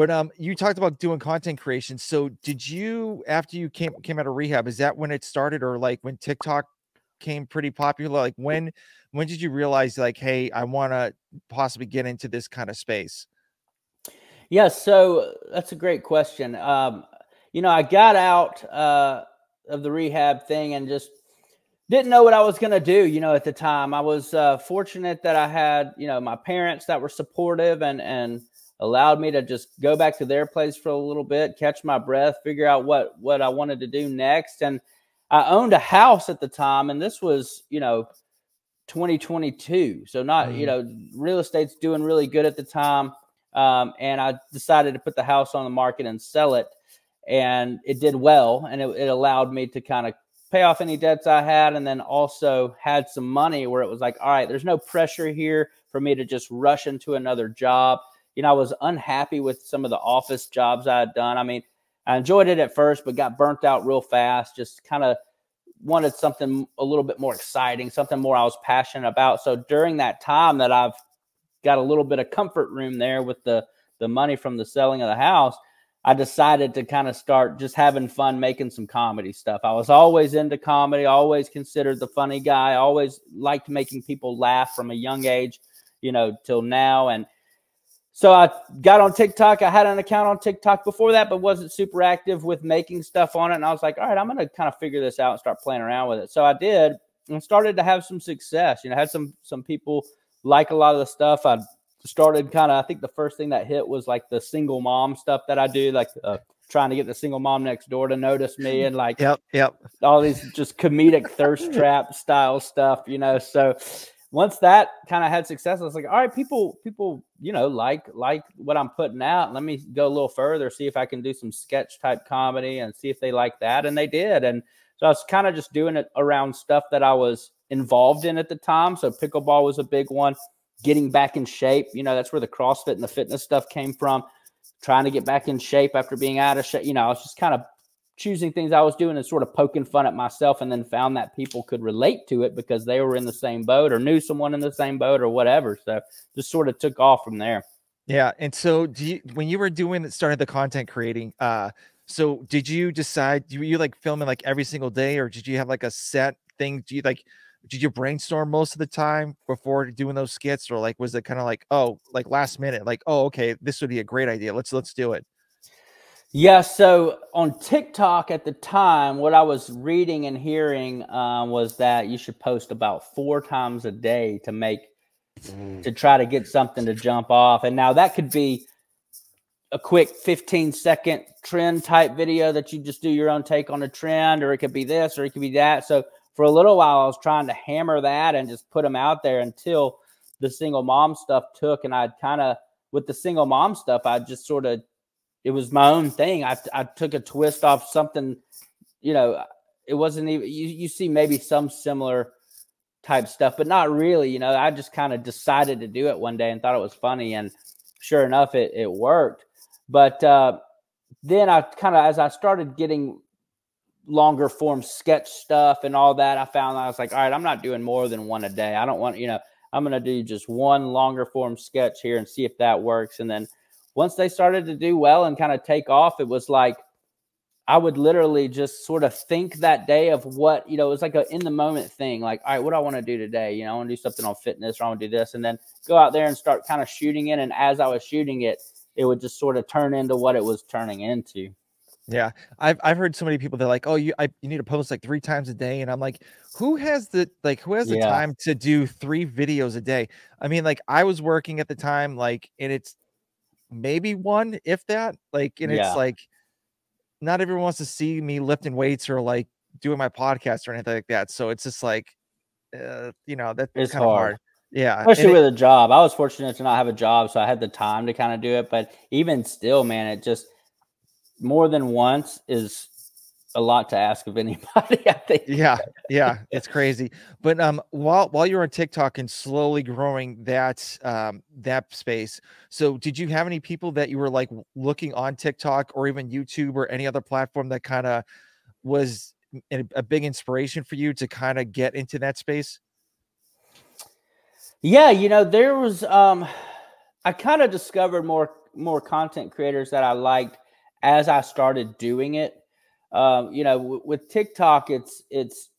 But um, you talked about doing content creation. So did you after you came came out of rehab? Is that when it started, or like when TikTok came pretty popular? Like when when did you realize like, hey, I want to possibly get into this kind of space? Yeah, so that's a great question. Um, you know, I got out uh, of the rehab thing and just didn't know what I was going to do, you know, at the time. I was uh, fortunate that I had, you know, my parents that were supportive and and allowed me to just go back to their place for a little bit, catch my breath, figure out what what I wanted to do next. And I owned a house at the time, and this was, you know, 2022. So not, mm. you know, real estate's doing really good at the time. Um, and I decided to put the house on the market and sell it. And it did well, and it, it allowed me to kind of pay off any debts I had, and then also had some money where it was like, all right, there's no pressure here for me to just rush into another job. You know, I was unhappy with some of the office jobs I had done. I mean, I enjoyed it at first, but got burnt out real fast. Just kind of wanted something a little bit more exciting, something more I was passionate about. So during that time that I've got a little bit of comfort room there with the the money from the selling of the house, I decided to kind of start just having fun making some comedy stuff. I was always into comedy, always considered the funny guy, always liked making people laugh from a young age, you know, till now. And so I got on TikTok. I had an account on TikTok before that, but wasn't super active with making stuff on it. And I was like, all right, I'm going to kind of figure this out and start playing around with it. So I did and started to have some success. You know, I had some some people like a lot of the stuff. I started kind of, I think the first thing that hit was like the single mom stuff that I do, like uh, trying to get the single mom next door to notice me and like, yep, yep, all these just comedic thirst trap style stuff, you know. So once that kind of had success, I was like, all right, people, people, you know, like like what I'm putting out. Let me go a little further, see if I can do some sketch type comedy and see if they like that. And they did. And so I was kind of just doing it around stuff that I was involved in at the time. So pickleball was a big one. Getting back in shape, you know, that's where the CrossFit and the fitness stuff came from. Trying to get back in shape after being out of shape, you know, I was just kind of choosing things I was doing and sort of poking fun at myself, and then found that people could relate to it because they were in the same boat or knew someone in the same boat or whatever. So just sort of took off from there. Yeah, and so do you, when you were doing started the content creating, uh, so did you decide? Do you like filming like every single day, or did you have like a set thing? Do you like? did you brainstorm most of the time before doing those skits or like was it kind of like oh like last minute like oh okay this would be a great idea let's let's do it yeah so on tiktok at the time what i was reading and hearing um, was that you should post about four times a day to make mm. to try to get something to jump off and now that could be a quick 15 second trend type video that you just do your own take on a trend or it could be this or it could be that so for a little while, I was trying to hammer that and just put them out there until the single mom stuff took. And I'd kind of, with the single mom stuff, I just sort of, it was my own thing. I, I took a twist off something, you know, it wasn't even, you, you see maybe some similar type stuff, but not really. You know, I just kind of decided to do it one day and thought it was funny. And sure enough, it, it worked. But uh, then I kind of, as I started getting longer form sketch stuff and all that, I found I was like, all right, I'm not doing more than one a day. I don't want, you know, I'm going to do just one longer form sketch here and see if that works. And then once they started to do well and kind of take off, it was like I would literally just sort of think that day of what, you know, it was like a in the moment thing. Like, all right, what do I want to do today? You know, I want to do something on fitness or I want to do this. And then go out there and start kind of shooting it. And as I was shooting it, it would just sort of turn into what it was turning into. Yeah, I've I've heard so many people they're like, oh, you I, you need to post like three times a day, and I'm like, who has the like who has the yeah. time to do three videos a day? I mean, like I was working at the time, like, and it's maybe one, if that, like, and yeah. it's like not everyone wants to see me lifting weights or like doing my podcast or anything like that. So it's just like, uh, you know, that's it's kind of hard. hard. Yeah, especially with a job. I was fortunate to not have a job, so I had the time to kind of do it. But even still, man, it just more than once is a lot to ask of anybody. I think. Yeah, yeah, it's crazy. But um, while while you're on TikTok and slowly growing that um that space, so did you have any people that you were like looking on TikTok or even YouTube or any other platform that kind of was a, a big inspiration for you to kind of get into that space? Yeah, you know, there was um I kind of discovered more more content creators that I liked as I started doing it. Um, you know, w- with TikTok, it's it's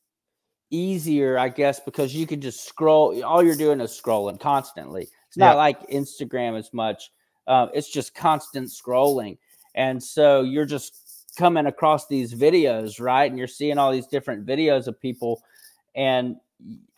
easier, I guess, because you can just scroll. All you're doing is scrolling constantly. It's not yeah. like Instagram as much. Uh, it's just constant scrolling, and so you're just coming across these videos, right? And you're seeing all these different videos of people, and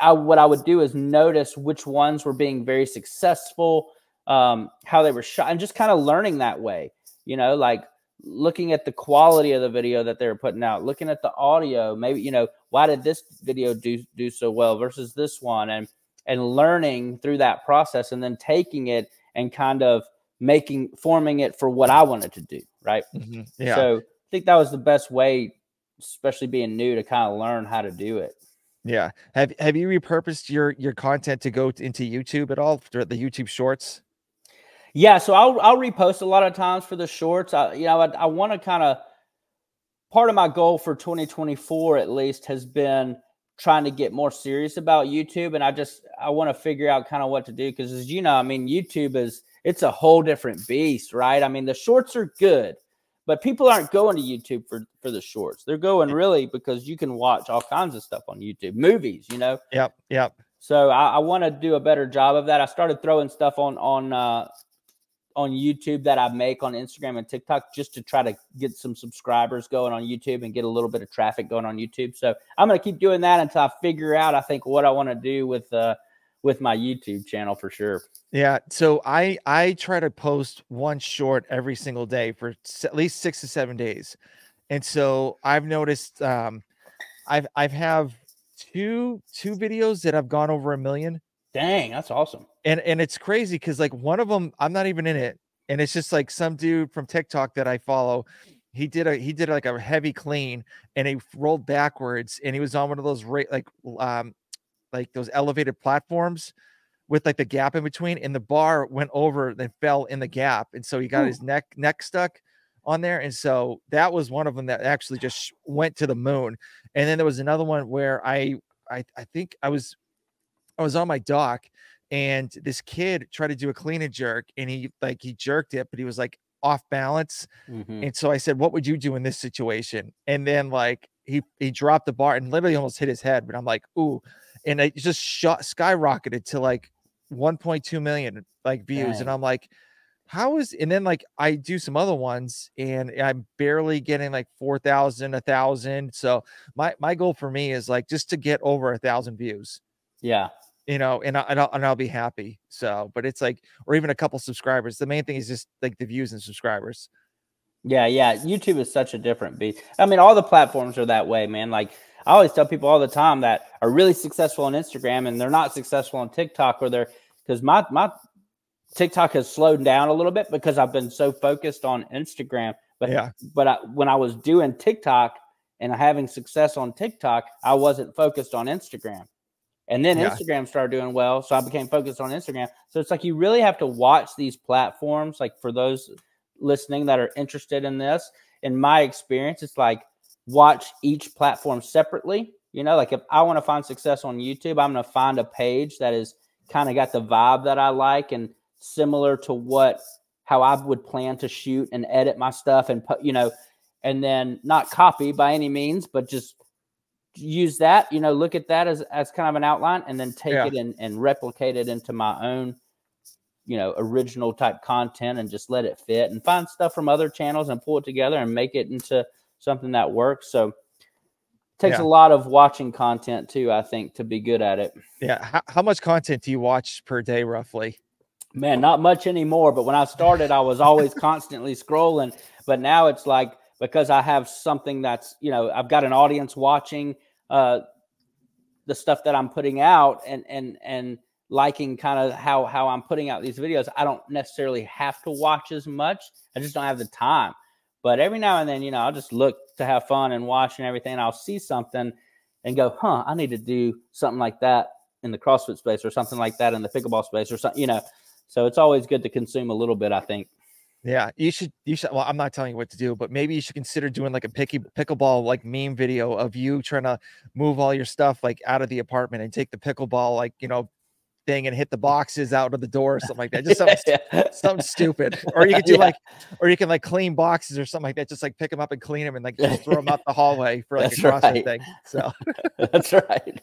I, what I would do is notice which ones were being very successful, um, how they were shot, and just kind of learning that way. You know, like looking at the quality of the video that they were putting out, looking at the audio, maybe you know why did this video do do so well versus this one, and and learning through that process, and then taking it and kind of making forming it for what I wanted to do, right? Mm-hmm. Yeah. So I think that was the best way, especially being new, to kind of learn how to do it. Yeah. Have Have you repurposed your your content to go into YouTube at all? The YouTube Shorts. Yeah, so I'll I'll repost a lot of times for the shorts. I you know I, I want to kind of part of my goal for 2024 at least has been trying to get more serious about YouTube, and I just I want to figure out kind of what to do because as you know, I mean YouTube is it's a whole different beast, right? I mean the shorts are good, but people aren't going to YouTube for for the shorts. They're going really because you can watch all kinds of stuff on YouTube, movies, you know. Yep, yep. So I, I want to do a better job of that. I started throwing stuff on on uh, on YouTube that I make on Instagram and TikTok just to try to get some subscribers going on YouTube and get a little bit of traffic going on YouTube. So I'm going to keep doing that until I figure out I think what I want to do with uh with my YouTube channel for sure. Yeah, so I I try to post one short every single day for at least 6 to 7 days. And so I've noticed um I've I've have two two videos that have gone over a million Dang, that's awesome. And and it's crazy because like one of them, I'm not even in it, and it's just like some dude from TikTok that I follow. He did a he did like a heavy clean, and he rolled backwards, and he was on one of those right like um like those elevated platforms with like the gap in between, and the bar went over and fell in the gap, and so he got Ooh. his neck neck stuck on there. And so that was one of them that actually just went to the moon. And then there was another one where I I I think I was I was on my dock and this kid tried to do a clean and jerk and he like he jerked it, but he was like off balance. Mm-hmm. And so I said, What would you do in this situation? And then like he he dropped the bar and literally almost hit his head. But I'm like, ooh, and it just shot skyrocketed to like 1.2 million like views. Dang. And I'm like, how is and then like I do some other ones and I'm barely getting like 4,000, a thousand. So my my goal for me is like just to get over a thousand views. Yeah you know, and, I, and I'll, and I'll be happy. So, but it's like, or even a couple subscribers. The main thing is just like the views and subscribers. Yeah, yeah. YouTube is such a different beast. I mean, all the platforms are that way, man. Like I always tell people all the time that are really successful on Instagram and they're not successful on TikTok or they're because my my TikTok has slowed down a little bit because I've been so focused on Instagram. But yeah, but I, when I was doing TikTok and having success on TikTok, I wasn't focused on Instagram. And then yeah. Instagram started doing well. So I became focused on Instagram. So it's like you really have to watch these platforms. Like for those listening that are interested in this, in my experience, it's like watch each platform separately. You know, like if I want to find success on YouTube, I'm going to find a page that is kind of got the vibe that I like and similar to what how I would plan to shoot and edit my stuff and put, you know, and then not copy by any means, but just use that, you know, look at that as, as kind of an outline and then take yeah. it and, and replicate it into my own, you know, original type content and just let it fit and find stuff from other channels and pull it together and make it into something that works. So it takes yeah. a lot of watching content too, I think, to be good at it. Yeah. How, how much content do you watch per day roughly? Man, not much anymore. But when I started, I was always constantly scrolling. But now it's like because I have something that's, you know, I've got an audience watching uh, the stuff that I'm putting out and and and liking kind of how how I'm putting out these videos. I don't necessarily have to watch as much. I just don't have the time. But every now and then, you know, I'll just look to have fun and watch and everything. And I'll see something and go, huh, I need to do something like that in the CrossFit space or something like that in the pickleball space or something, you know. So it's always good to consume a little bit, I think. Yeah, you should. You should. Well, I'm not telling you what to do, but maybe you should consider doing like a picky pickleball like meme video of you trying to move all your stuff like out of the apartment and take the pickleball like you know thing and hit the boxes out of the door or something like that. Just something, yeah. something stupid. Or you could do yeah. like, or you can like clean boxes or something like that. Just like pick them up and clean them and like just throw them out the hallway for like That's a CrossFit right. thing. So That's right.